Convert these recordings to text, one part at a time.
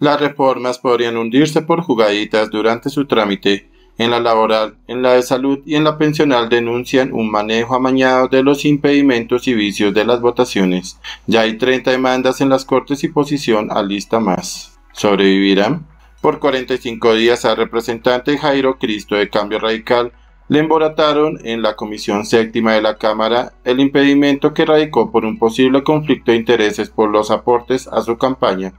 Las reformas podrían hundirse por jugaditas durante su trámite. En la laboral, en la de salud y en la pensional denuncian un manejo amañado de los impedimentos y vicios de las votaciones. Ya hay 30 demandas en las Cortes y posición a lista más. ¿Sobrevivirán? Por 45 días al representante Jairo Cristo de Cambio Radical le emborataron en la Comisión Séptima de la Cámara el impedimento que radicó por un posible conflicto de intereses por los aportes a su campaña.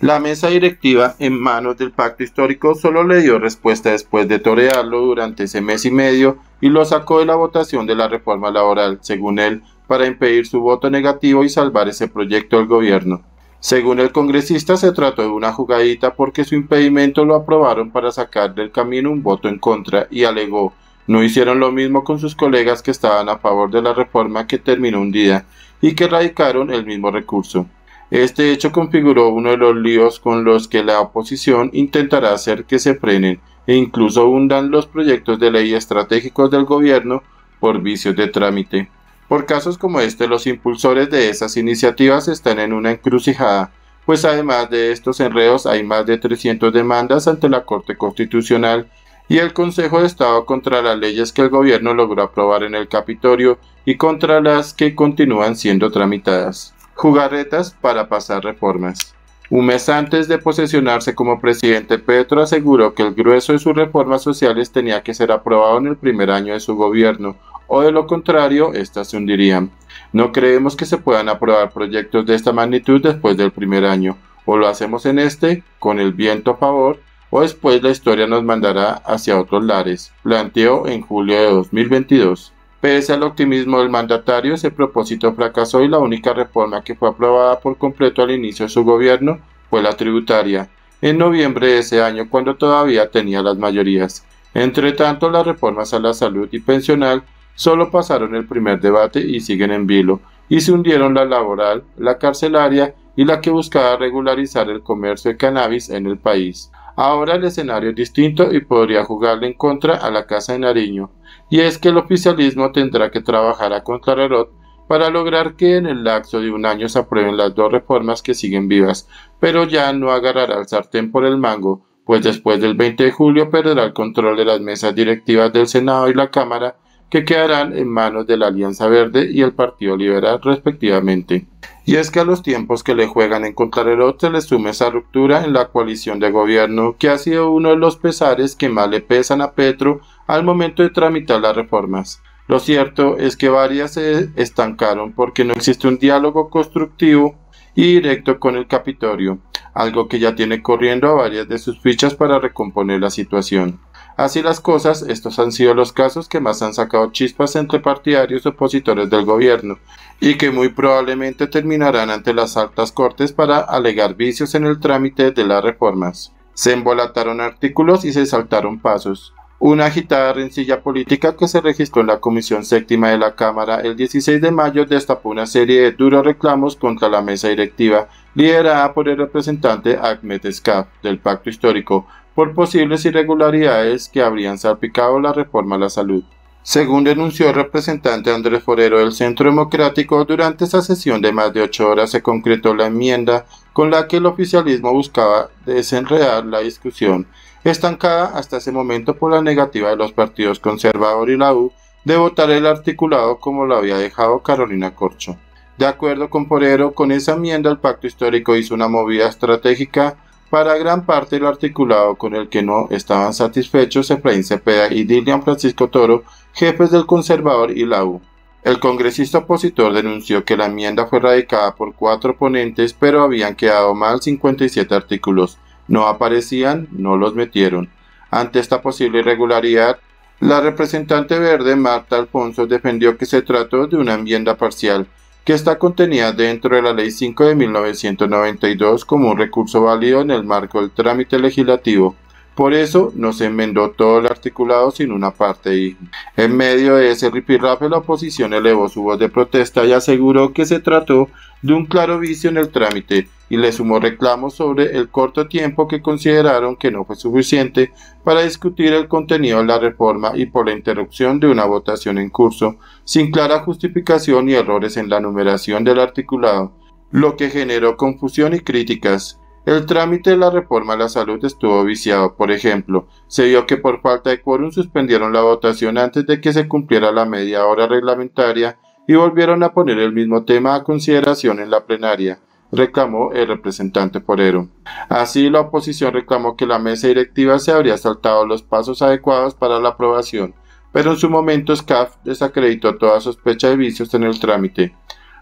La mesa directiva en manos del pacto histórico solo le dio respuesta después de torearlo durante ese mes y medio y lo sacó de la votación de la reforma laboral, según él, para impedir su voto negativo y salvar ese proyecto del gobierno. Según el congresista, se trató de una jugadita porque su impedimento lo aprobaron para sacar del camino un voto en contra y alegó no hicieron lo mismo con sus colegas que estaban a favor de la reforma que terminó hundida y que radicaron el mismo recurso. Este hecho configuró uno de los líos con los que la oposición intentará hacer que se frenen e incluso hundan los proyectos de ley estratégicos del gobierno por vicios de trámite. Por casos como este, los impulsores de esas iniciativas están en una encrucijada, pues además de estos enredos hay más de 300 demandas ante la Corte Constitucional y el Consejo de Estado contra las leyes que el gobierno logró aprobar en el Capitolio y contra las que continúan siendo tramitadas. Jugarretas para pasar reformas. Un mes antes de posesionarse como presidente, Petro aseguró que el grueso de sus reformas sociales tenía que ser aprobado en el primer año de su gobierno, o de lo contrario, éstas se hundirían. No creemos que se puedan aprobar proyectos de esta magnitud después del primer año. O lo hacemos en este, con el viento a favor, o después la historia nos mandará hacia otros lares, planteó en julio de 2022. Pese al optimismo del mandatario, ese propósito fracasó y la única reforma que fue aprobada por completo al inicio de su gobierno fue la tributaria, en noviembre de ese año cuando todavía tenía las mayorías. Entre tanto, las reformas a la salud y pensional solo pasaron el primer debate y siguen en vilo, y se hundieron la laboral, la carcelaria y la que buscaba regularizar el comercio de cannabis en el país. Ahora el escenario es distinto y podría jugarle en contra a la Casa de Nariño, y es que el oficialismo tendrá que trabajar a contrarreloj para lograr que en el lapso de un año se aprueben las dos reformas que siguen vivas, pero ya no agarrará el sartén por el mango, pues después del 20 de julio perderá el control de las mesas directivas del Senado y la Cámara, que quedarán en manos de la Alianza Verde y el Partido Liberal respectivamente. Y es que a los tiempos que le juegan en contrarreloj se le sume esa ruptura en la coalición de gobierno que ha sido uno de los pesares que más le pesan a Petro al momento de tramitar las reformas. Lo cierto es que varias se estancaron porque no existe un diálogo constructivo y directo con el Capitolio, algo que ya tiene corriendo a varias de sus fichas para recomponer la situación. Así las cosas, estos han sido los casos que más han sacado chispas entre partidarios opositores del gobierno, y que muy probablemente terminarán ante las altas cortes para alegar vicios en el trámite de las reformas. Se embolataron artículos y se saltaron pasos. Una agitada rencilla política que se registró en la Comisión Séptima de la Cámara el 16 de mayo destapó una serie de duros reclamos contra la mesa directiva, liderada por el representante Ahmed Escaf del Pacto Histórico, por posibles irregularidades que habrían salpicado la reforma a la salud. Según denunció el representante Andrés Forero del Centro Democrático, durante esa sesión de más de ocho horas se concretó la enmienda con la que el oficialismo buscaba desenredar la discusión estancada hasta ese momento por la negativa de los partidos conservador y la U de votar el articulado como lo había dejado Carolina Corcho. De acuerdo con Porero, con esa enmienda el pacto histórico hizo una movida estratégica para gran parte del articulado con el que no estaban satisfechos Efraín Cepeda y Dilian Francisco Toro, jefes del conservador y la U. El congresista opositor denunció que la enmienda fue radicada por cuatro ponentes, pero habían quedado mal 57 artículos, no aparecían, no los metieron. Ante esta posible irregularidad, la representante verde Marta Alfonso defendió que se trató de una enmienda parcial, que está contenida dentro de la Ley 5 de 1992 como un recurso válido en el marco del trámite legislativo. Por eso no se enmendó todo el articulado sin una parte y en medio de ese ripirrafe la oposición elevó su voz de protesta y aseguró que se trató de un claro vicio en el trámite y le sumó reclamos sobre el corto tiempo que consideraron que no fue suficiente para discutir el contenido de la reforma y por la interrupción de una votación en curso, sin clara justificación y errores en la numeración del articulado, lo que generó confusión y críticas. El trámite de la reforma a la salud estuvo viciado. Por ejemplo, se vio que por falta de quórum suspendieron la votación antes de que se cumpliera la media hora reglamentaria y volvieron a poner el mismo tema a consideración en la plenaria, reclamó el representante Porero. Así, la oposición reclamó que la mesa directiva se habría saltado los pasos adecuados para la aprobación, pero en su momento SCAF desacreditó toda sospecha de vicios en el trámite.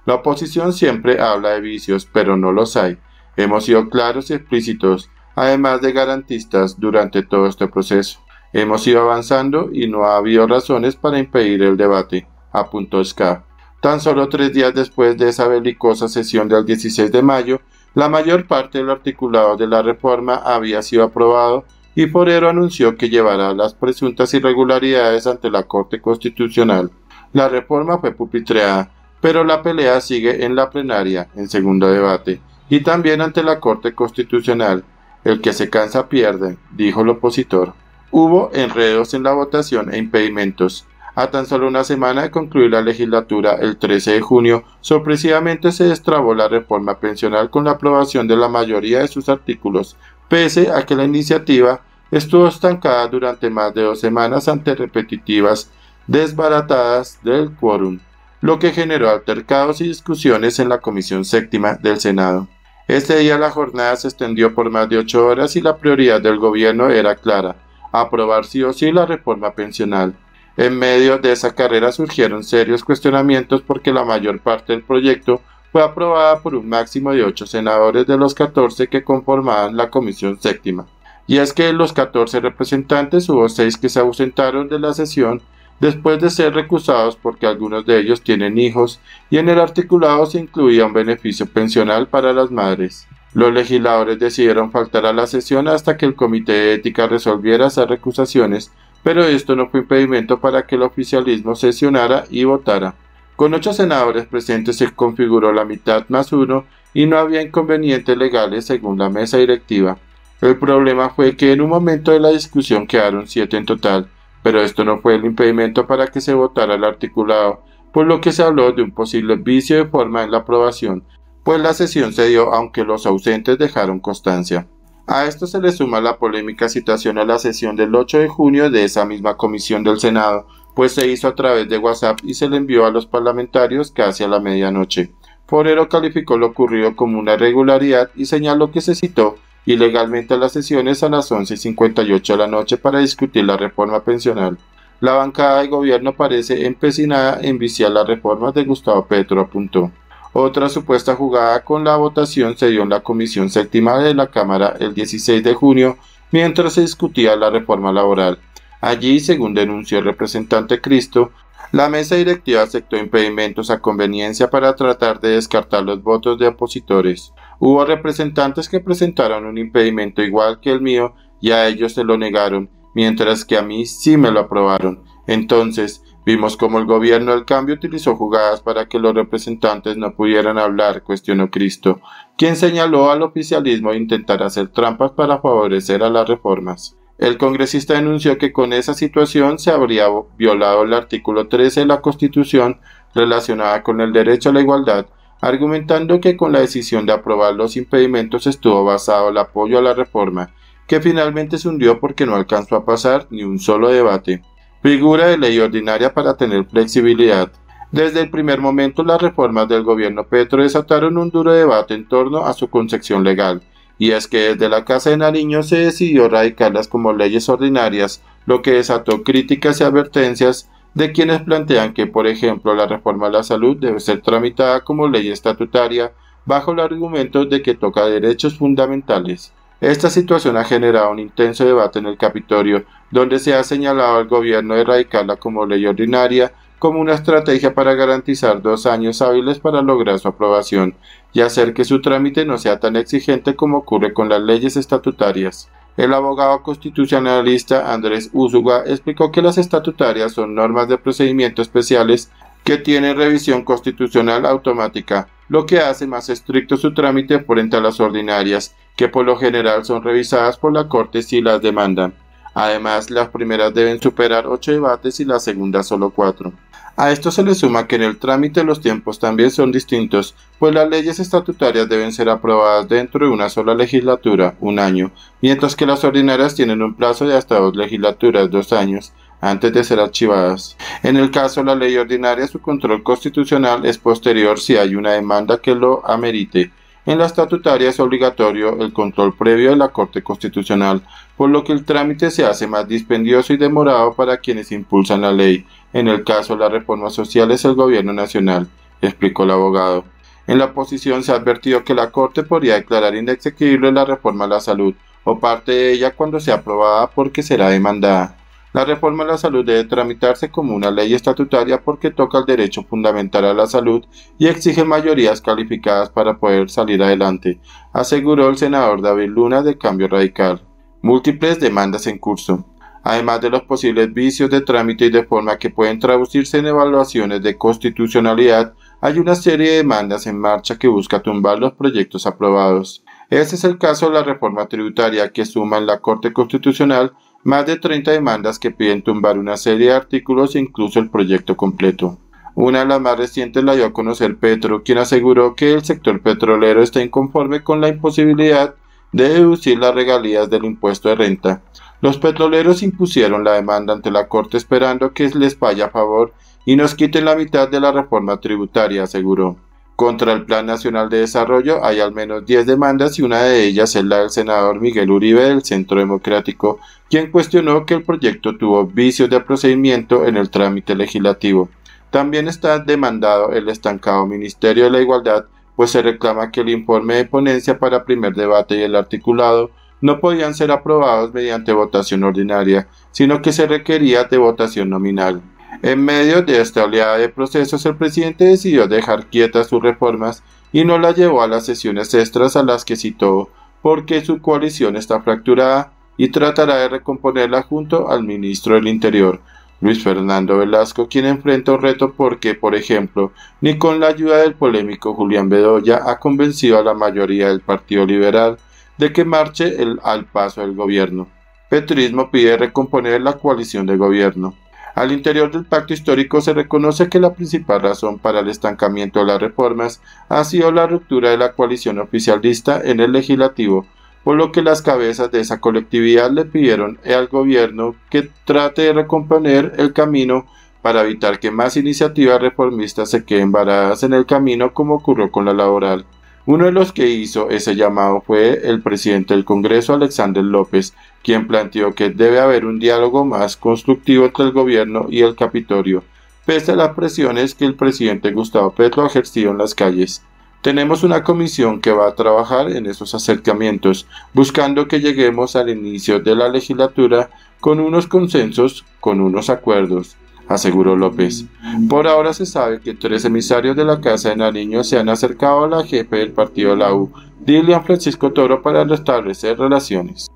La oposición siempre habla de vicios, pero no los hay. Hemos sido claros y explícitos, además de garantistas, durante todo este proceso. Hemos ido avanzando y no ha habido razones para impedir el debate, apuntó Ska. Tan solo tres días después de esa belicosa sesión del 16 de mayo, la mayor parte del articulado de la reforma había sido aprobado y Forero anunció que llevará las presuntas irregularidades ante la Corte Constitucional. La reforma fue pupitreada, pero la pelea sigue en la plenaria, en segundo debate, y también ante la Corte Constitucional. El que se cansa pierde, dijo el opositor. Hubo enredos en la votación e impedimentos. A tan solo una semana de concluir la legislatura, el 13 de junio, sorpresivamente se destrabó la reforma pensional con la aprobación de la mayoría de sus artículos, pese a que la iniciativa estuvo estancada durante más de dos semanas ante repetitivas desbaratadas del quórum, lo que generó altercados y discusiones en la Comisión Séptima del Senado. Este día la jornada se extendió por más de ocho horas y la prioridad del gobierno era clara, aprobar sí o sí la reforma pensional. En medio de esa carrera surgieron serios cuestionamientos porque la mayor parte del proyecto fue aprobada por un máximo de ocho senadores de los catorce que conformaban la Comisión Séptima. Y es que los catorce representantes hubo seis que se ausentaron de la sesión después de ser recusados porque algunos de ellos tienen hijos y en el articulado se incluía un beneficio pensional para las madres. Los legisladores decidieron faltar a la sesión hasta que el Comité de Ética resolviera esas recusaciones, pero esto no fue impedimento para que el oficialismo sesionara y votara. Con ocho senadores presentes se configuró la mitad más uno y no había inconvenientes legales según la mesa directiva. El problema fue que en un momento de la discusión quedaron siete en total, pero esto no fue el impedimento para que se votara el articulado, por lo que se habló de un posible vicio de forma en la aprobación, pues la sesión se dio aunque los ausentes dejaron constancia. A esto se le suma la polémica citación a la sesión del 8 de junio de esa misma comisión del Senado, pues se hizo a través de WhatsApp y se le envió a los parlamentarios casi a la medianoche. Forero calificó lo ocurrido como una irregularidad y señaló que se citó ilegalmente a las sesiones a las 11.58 de la noche para discutir la reforma pensional. La bancada de gobierno parece empecinada en viciar las reformas de Gustavo Petro, apuntó. Otra supuesta jugada con la votación se dio en la Comisión Séptima de la Cámara el 16 de junio, mientras se discutía la reforma laboral. Allí, según denunció el representante Cristo, la mesa directiva aceptó impedimentos a conveniencia para tratar de descartar los votos de opositores. Hubo representantes que presentaron un impedimento igual que el mío y a ellos se lo negaron, mientras que a mí sí me lo aprobaron. Entonces, vimos cómo el gobierno del cambio utilizó jugadas para que los representantes no pudieran hablar, cuestionó Cristo, quien señaló al oficialismo intentar hacer trampas para favorecer a las reformas. El congresista denunció que con esa situación se habría violado el artículo 13 de la Constitución relacionada con el derecho a la igualdad argumentando que con la decisión de aprobar los impedimentos estuvo basado el apoyo a la reforma, que finalmente se hundió porque no alcanzó a pasar ni un solo debate. Figura de ley ordinaria para tener flexibilidad. Desde el primer momento las reformas del gobierno Petro desataron un duro debate en torno a su concepción legal, y es que desde la Casa de Nariño se decidió radicarlas como leyes ordinarias, lo que desató críticas y advertencias de quienes plantean que, por ejemplo, la reforma a la salud debe ser tramitada como ley estatutaria bajo el argumento de que toca derechos fundamentales. Esta situación ha generado un intenso debate en el Capitolio, donde se ha señalado al gobierno de erradicarla como ley ordinaria como una estrategia para garantizar dos años hábiles para lograr su aprobación y hacer que su trámite no sea tan exigente como ocurre con las leyes estatutarias. El abogado constitucionalista Andrés Úsuga explicó que las estatutarias son normas de procedimiento especiales que tienen revisión constitucional automática, lo que hace más estricto su trámite frente a las ordinarias, que por lo general son revisadas por la Corte si las demandan. Además, las primeras deben superar ocho debates y las segundas solo cuatro. A esto se le suma que en el trámite los tiempos también son distintos, pues las leyes estatutarias deben ser aprobadas dentro de una sola legislatura, un año, mientras que las ordinarias tienen un plazo de hasta dos legislaturas, dos años, antes de ser archivadas. En el caso de la ley ordinaria, su control constitucional es posterior si hay una demanda que lo amerite. En la estatutaria es obligatorio el control previo de la Corte Constitucional, por lo que el trámite se hace más dispendioso y demorado para quienes impulsan la ley. En el caso de la reforma social es el Gobierno Nacional, explicó el abogado. En la posición se ha advertido que la Corte podría declarar inexequible la reforma a la salud o parte de ella cuando sea aprobada porque será demandada. La reforma a la salud debe tramitarse como una ley estatutaria porque toca el derecho fundamental a la salud y exige mayorías calificadas para poder salir adelante, aseguró el senador David Luna de Cambio Radical. Múltiples demandas en curso. Además de los posibles vicios de trámite y de forma que pueden traducirse en evaluaciones de constitucionalidad, hay una serie de demandas en marcha que busca tumbar los proyectos aprobados. Este es el caso de la reforma tributaria que suma en la Corte Constitucional más de 30 demandas que piden tumbar una serie de artículos e incluso el proyecto completo. Una de las más recientes la dio a conocer Petro, quien aseguró que el sector petrolero está inconforme con la imposibilidad de deducir las regalías del impuesto de renta. Los petroleros impusieron la demanda ante la Corte esperando que les vaya a favor y nos quiten la mitad de la reforma tributaria, aseguró. Contra el Plan Nacional de Desarrollo hay al menos 10 demandas y una de ellas es la del senador Miguel Uribe del Centro Democrático, quien cuestionó que el proyecto tuvo vicios de procedimiento en el trámite legislativo. También está demandado el estancado Ministerio de la Igualdad, pues se reclama que el informe de ponencia para primer debate y el articulado no podían ser aprobados mediante votación ordinaria, sino que se requería de votación nominal. En medio de esta oleada de procesos, el presidente decidió dejar quietas sus reformas y no las llevó a las sesiones extras a las que citó, porque su coalición está fracturada y tratará de recomponerla junto al ministro del Interior, Luis Fernando Velasco, quien enfrenta un reto porque, por ejemplo, ni con la ayuda del polémico Julián Bedoya ha convencido a la mayoría del Partido Liberal de que marche el, al paso del gobierno. Petrismo pide recomponer la coalición de gobierno. Al interior del pacto histórico se reconoce que la principal razón para el estancamiento de las reformas ha sido la ruptura de la coalición oficialista en el legislativo, por lo que las cabezas de esa colectividad le pidieron al gobierno que trate de recomponer el camino para evitar que más iniciativas reformistas se queden varadas en el camino como ocurrió con la laboral. Uno de los que hizo ese llamado fue el presidente del Congreso, Alexander López, quien planteó que debe haber un diálogo más constructivo entre el gobierno y el Capitolio, pese a las presiones que el presidente Gustavo Petro ha ejercido en las calles. Tenemos una comisión que va a trabajar en esos acercamientos, buscando que lleguemos al inicio de la legislatura con unos consensos, con unos acuerdos, aseguró López. Por ahora se sabe que tres emisarios de la Casa de Nariño se han acercado a la jefe del partido la U, Dilian Francisco Toro, para restablecer relaciones.